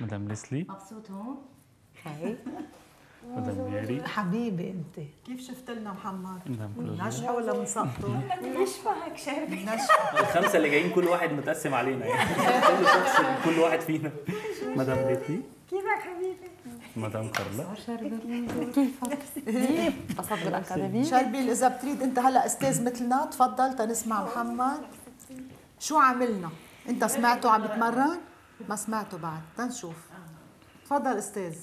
مدام ليسلي. مبسوط هون هاي مدام ماري حبيبي أنت. كيف شفت لنا محمد؟ نشفة ولا بنسقطه؟ نشفى هيك شربي نشفة الخمسة اللي جايين كل واحد متقسم علينا. يعني كل شخص كل واحد فينا. مدام بيتي كيفك حبيبي؟ مدام كارلا. انبسطت بالاكاديميه شربيل إذا بتريد أنت هلأ أستاذ مثلنا تفضل تنسمع محمد. شو عملنا؟ أنت سمعته عم يتمرن؟ ما سمعته بعد. تنشوف تفضل أستاذ.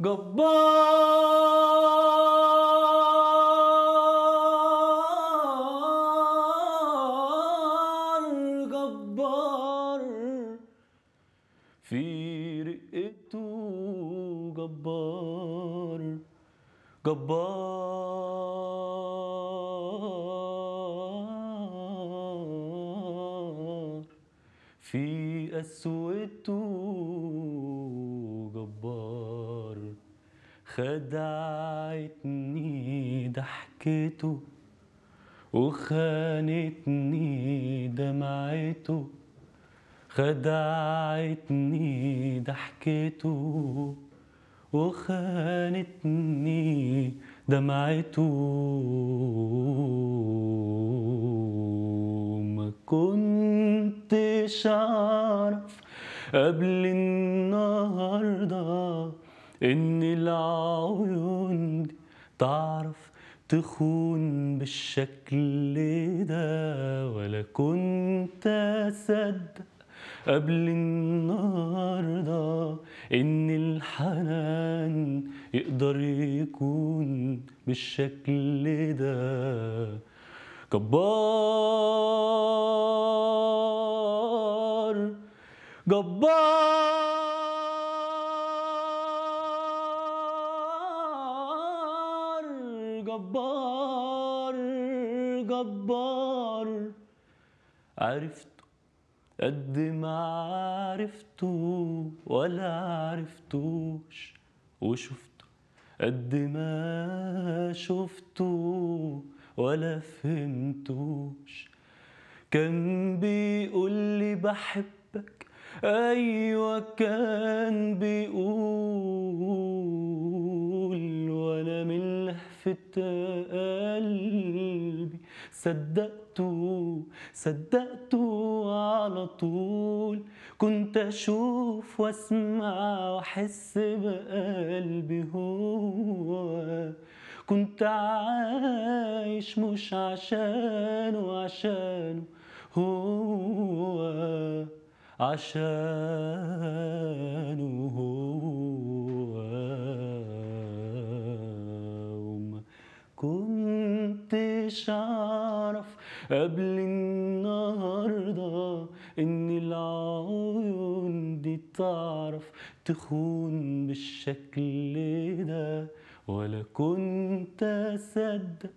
جبار جبار. في رقته جبار. جبار. خدعتني ضحكته. وخانتني دمعته. خدعتني ضحكته. وخانتني دمعته. ما كنتش أعرف قبل النهارده إن العيون دي تعرف تخون بالشكل ده ولا كنت أصدق قبل النهارده إن الحنان يقدر يكون بالشكل ده. جبار جبار. عرفته قد ما عرفته ولا عرفتوش. وشفته قد ما شفته ولا فهمتوش. كان بيقول لي بحبك أيوه كان بيقول. وأنا من لهفة قلبي صدقته صدقته على طول. كنت أشوف وأسمع وأحس بقلبي هو. كنت عايش مش عشانه عشانه هو عشانه هو وما كنتش اعرف قبل النهارده إن العيون دي تعرف تخون بالشكل ده. ولا كنت أصدق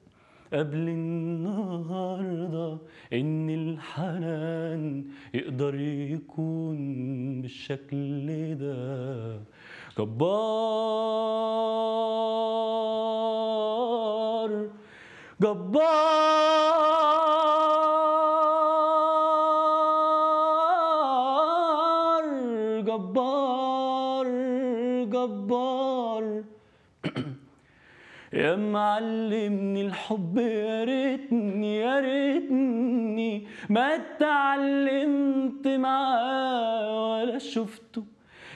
قبل النهارده إن الحنان يقدر يكون بالشكل ده. جبار جبار جبار جبار. يا معلمني الحب يا ريتني يا ريتني ما اتعلمت معاه ولا شفته.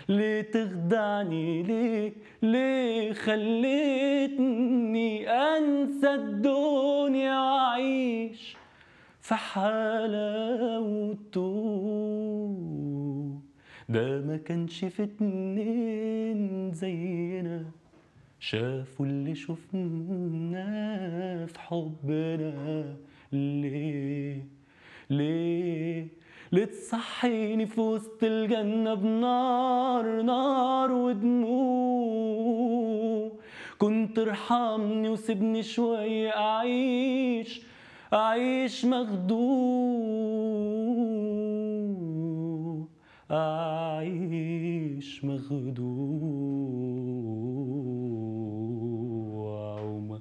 ليه تخدعني؟ ليه؟ ليه خليتني أنسى الدنيا وأعيش في حلاوته ده ما كانش في اتنين زينا شافوا اللي شفناه في حبنا. ليه؟ ليه؟ ليه تصحيني في وسط الجنة بنار نار ودموع. كنت ارحمني وسيبني شوية أعيش أعيش مخدوع. أعيش مخدوع. وما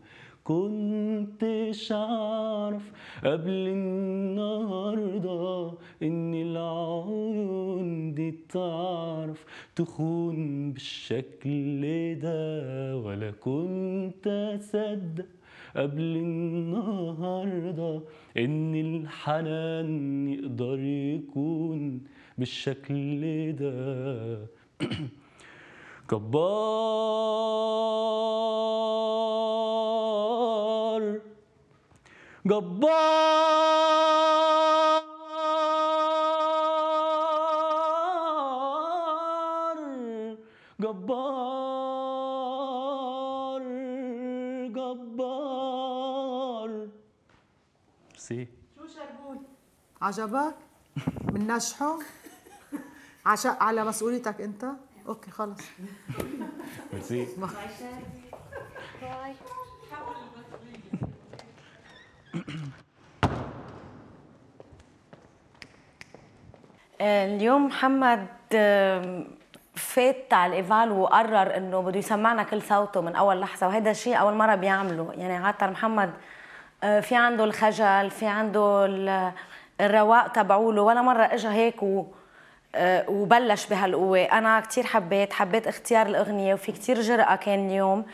كنتش أعرف قبل النهاردة إن العيون دي تعرف تخون بالشكل ده ولا كنت أصدق قبل النهاردة إن الحنان يقدر يكون بالشكل ده. جبار جبار جبار جبار. سي. شو شربون؟ عجبك؟ بننجحه عشان على مسؤوليتك انت؟ أوكي خلص. ميرسي اليوم محمد فات على ال eval وقرر إنه بده يسمعنا كل صوته من أول لحظة وهذا الشيء أول مرة بيعمله. يعني عاده محمد آه، في عنده الخجل في عنده ال- الرواق تبعوله ولا مرة اجى هيك و آه، وبلش بهالقوة. أنا كتير حبيت حبيت اختيار الأغنية وفي كتير جرأة كان اليوم.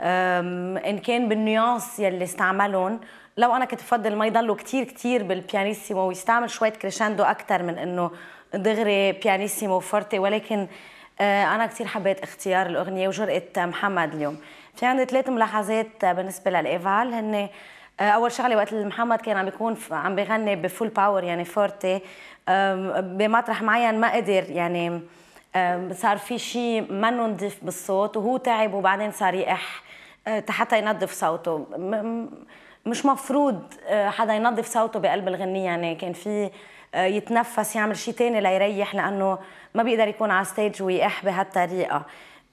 إن كان بال nuances يلي استعملهم. لو أنا كنت بفضل ما يضلوا كتير كتير بال pianissimo ويستعمل شوية crescendo أكتر من إنه دغري pianissimo forte ولكن آه، أنا كتير حبيت اختيار الأغنية وجرأة محمد اليوم. في عندي ثلاث ملاحظات بالنسبة لل eval. هن آه، أول شغلة وقت محمد كان عم بيكون عم بيغني ب full power يعني forte. بمطرح معين ما قدر يعني صار في شيء منه نضيف بالصوت وهو تعب وبعدين صار يقح. حتى ينظف صوته. مش مفروض آه، حدا ينظف صوته بقلب الغنية يعني كان في آه، يتنفس يعمل شيء تاني ليريح لأنه ما بيقدر يكون على stage ويقح بهالطريقة.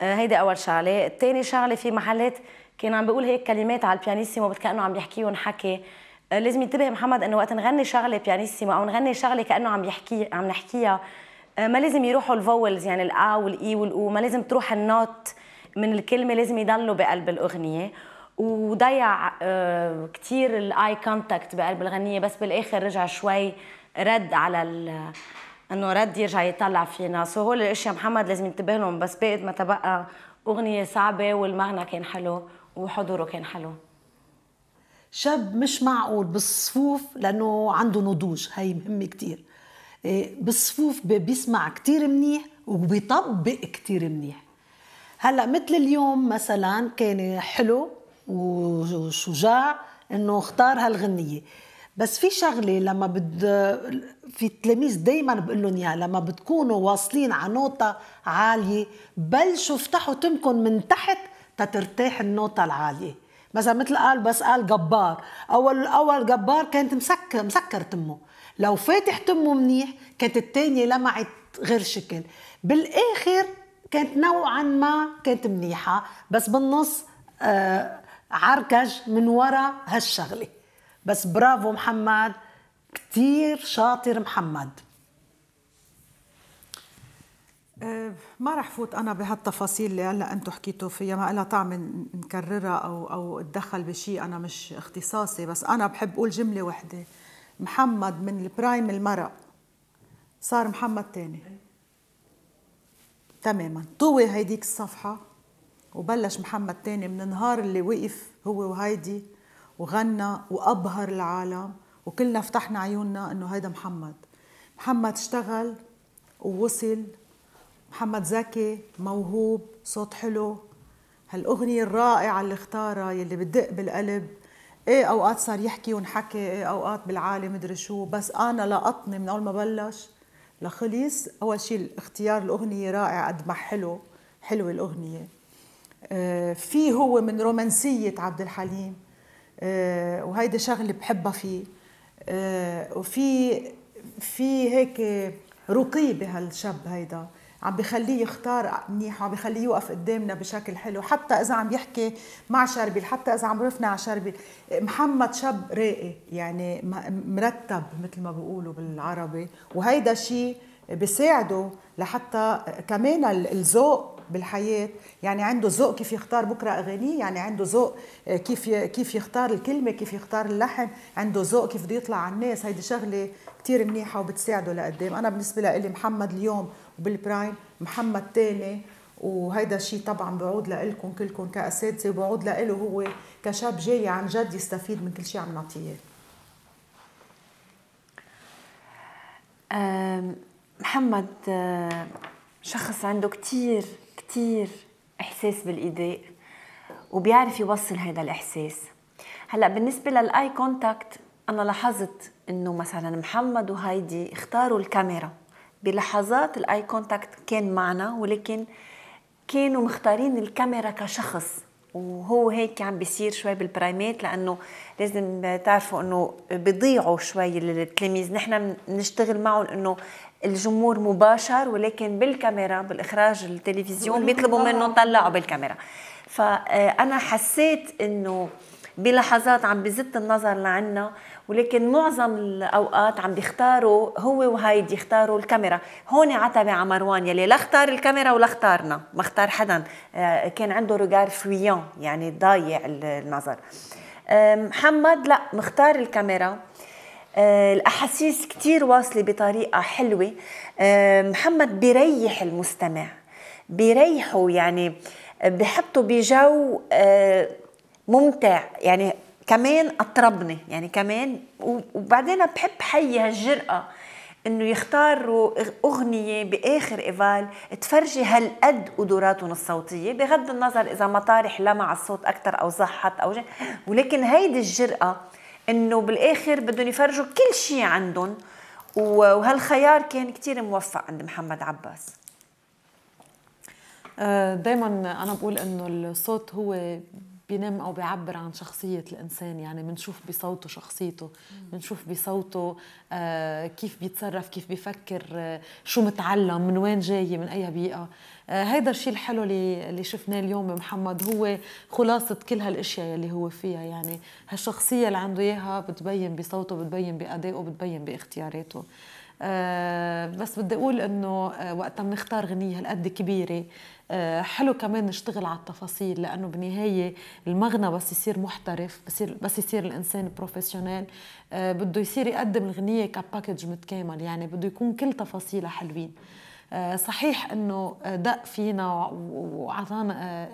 آه، هيدي أول شغلة. تاني شغلة في محلات كان عم بيقول هيك كلمات على ال pianissimo كأنه عم يحكيهم حكي. آه، لازم ينتبه محمد إنه وقت نغني شغلة pianissimo أو نغني شغلة كأنه عم يحكي عم نحكيها آه، ما لازم يروحوا ال vowels يعني الآ والإي والأو ما لازم تروح ال note. من الكلمة لازم يضلوا بقلب الأغنية وضيع آه، كثير ال eye contact بقلب الغنيه بس بالآخر رجع شوي رد على إنه رد يرجع يطلع فينا. سو هول الأشياء محمد لازم ينتبه لهم بس بقيت ما تبقى أغنية صعبة والمغنى كان حلو وحضوره كان حلو. شاب مش معقول بالصفوف لأنه عنده نضوج هي مهمه كتير. إيه، بالصفوف بيسمع كتير منيح وبيطبق كتير منيح. هلا مثل اليوم مثلا كان حلو وشجاع إنه اختار هالغنية. بس في شغلة لما بد في التلاميذ دائما بقول لهم إياها لما بتكونوا واصلين على نوتة عالية بلشوا افتحوا تمكن من تحت تترتاح النوتة العالية. مثلا مثل قال بس قال جبار. اول أول جبار كانت مسكر مسكر تمه. لو فاتح تمه منيح كانت الثانية لمعت غير شكل. بالآخر كانت نوعا ما كانت منيحة بس بالنص آه عركج من ورا هالشغلة. بس برافو محمد كتير شاطر محمد. أه، ما رح فوت أنا بهالتفاصيل اللي هلأ أنتم حكيتوا فيها ما لها طعم نكررها أو أو اتدخل بشيء أنا مش اختصاصي بس أنا بحب أقول جملة وحدة. محمد من ال prime المرق صار محمد تاني. تماما. طوي هيديك الصفحة وبلش محمد تاني من النهار اللي وقف هو وهيدي وغنى وأبهر العالم وكلنا فتحنا عيوننا إنه هيدا محمد. محمد اشتغل ووصل. محمد زكي موهوب صوت حلو. هالأغنية الرائعة اللي اختارها يلي بتدق بالقلب. إيه أوقات صار يحكي ونحكي إيه أوقات بالعالي مدري شو. بس أنا لقطني من أول ما بلش لخلص أول شيء اختيار الأغنية رائع قد ما حلو حلوة الأغنية. آه، في هو من رومانسية عبد الحليم. آه، وهيدي شغلة بحبها فيه. آه، وفي في هيك رقي بهالشاب هيدا. عم بخليه يختار منيح وعم بخليه يوقف قدامنا بشكل حلو. حتى إذا عم يحكي مع شربل حتى إذا عم رفنا على شربل محمد شاب راقي يعني مرتب مثل ما بيقولوا بالعربي. وهيدا شيء بيساعده لحتى كمان ال- الذوق بالحياة. يعني عنده ذوق كيف يختار بكرة أغانيه يعني عنده ذوق آه، كيف كيف يختار الكلمة كيف يختار اللحن. عنده ذوق كيف بده يطلع على الناس. هيدي شغلة كثير منيحة وبتساعده لقدام. أنا بالنسبة لي محمد اليوم وبالبرايم محمد تاني وهيدا الشيء طبعا بعود لكم كلكم كأساتذة وبعود له هو كشاب جاي عن جد يستفيد من كل شيء عم نعطيه. محمد شخص عنده كتير كتير إحساس بالأداء وبيعرف يوصل هذا الإحساس. هلأ بالنسبة لل eye contact أنا لاحظت إنه مثلا محمد وهايدي اختاروا الكاميرا. بلحظات ال eye contact كان معنا ولكن كانوا مختارين الكاميرا كشخص. وهو هيك عم بيصير شوي بالبرايمات لأنه لازم تعرفوا إنه بيضيعوا شوي التلاميذ. نحن بنشتغل معهم إنه الجمهور مباشر ولكن بالكاميرا بالإخراج التلفزيون بيطلبوا منه طلعوا بالكاميرا. فأنا حسيت إنه بلحظات عم بزت النظر لعنا ولكن معظم الأوقات عم بيختاروا هو وهايدي يختاروا الكاميرا. هون عتبة على مروان يلي لا اختار الكاميرا ولا اختارنا. ما اختار حدا. آه، كان عنده رجار فويان يعني ضايع النظر. محمد لا مختار الكاميرا. الأحاسيس كثير واصلة بطريقة حلوة محمد بيريح المستمع بيريحه يعني بحطه بجو آه، ممتع يعني كمان أطربني يعني كمان وبعدين بحب حي هالجرأة إنه يختاروا أغنية بآخر إيفال تفرجي هالقد قدراتهم الصوتية بغض النظر إذا مطارح لمع الصوت أكثر أو زحت أو. ولكن هيدي الجرأة إنه بالآخر بدهم يفرجوا كل شيء عندهم وهالخيار كان كتير موفق عند محمد عباس. آه، دائما أنا بقول إنه الصوت هو بينم أو بيعبر عن شخصية الإنسان يعني بنشوف بصوته شخصيته بنشوف بصوته آه كيف بيتصرف كيف بيفكر آه شو متعلم من وين جاي من أي بيئة. هيدا الشيء الحلو اللي اللي شفناه اليوم بمحمد هو خلاصة كل هالأشياء اللي هو فيها. يعني هالشخصية اللي عنده إياها بتبين بصوته بتبين بأدائه بتبين باختياراته. آه بس بدي أقول إنه آه وقتها بنختار غنية هالقد كبيرة. آه حلو كمان نشتغل على التفاصيل لأنه بالنهاية المغنى بس يصير محترف بصير بس يصير الإنسان professional آه بده يصير يقدم الغنية ك package متكامل يعني بده يكون كل تفاصيلها حلوين. آه، صحيح إنه دق فينا وعطانا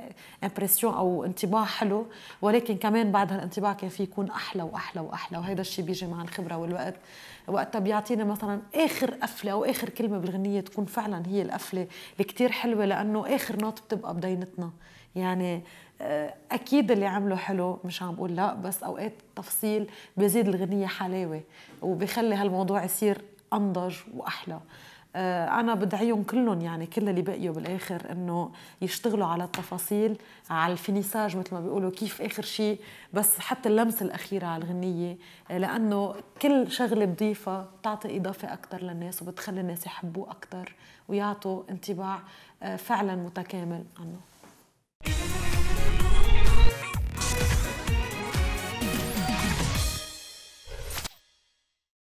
impression آه، أو انطباع حلو ولكن كمان بعد هالانطباع كان في يكون أحلى وأحلى وأحلى وهذا الشيء بيجي مع الخبره والوقت. وقتها بيعطينا مثلا آخر قفلة أو آخر كلمة بالغنية تكون فعلا هي القفلة اللي كثير حلوة لأنه آخر note بتبقى بدينتنا يعني آه، أكيد اللي عمله حلو مش عم بقول لا بس أوقات تفصيل بيزيد الغنية حلاوة وبيخلي هالموضوع يصير أنضج وأحلى. آه، أنا بدعيهم كلهم يعني كل اللي بقيوا بالآخر إنه يشتغلوا على التفاصيل على ال finissage مثل ما بيقولوا كيف آخر شيء بس حتى اللمسة الأخيرة على الغنية آه، لأنه كل شغلة بضيفها بتعطي إضافة أكثر للناس وبتخلي الناس يحبوه أكثر ويعطوا انطباع آه، فعلا متكامل عنه.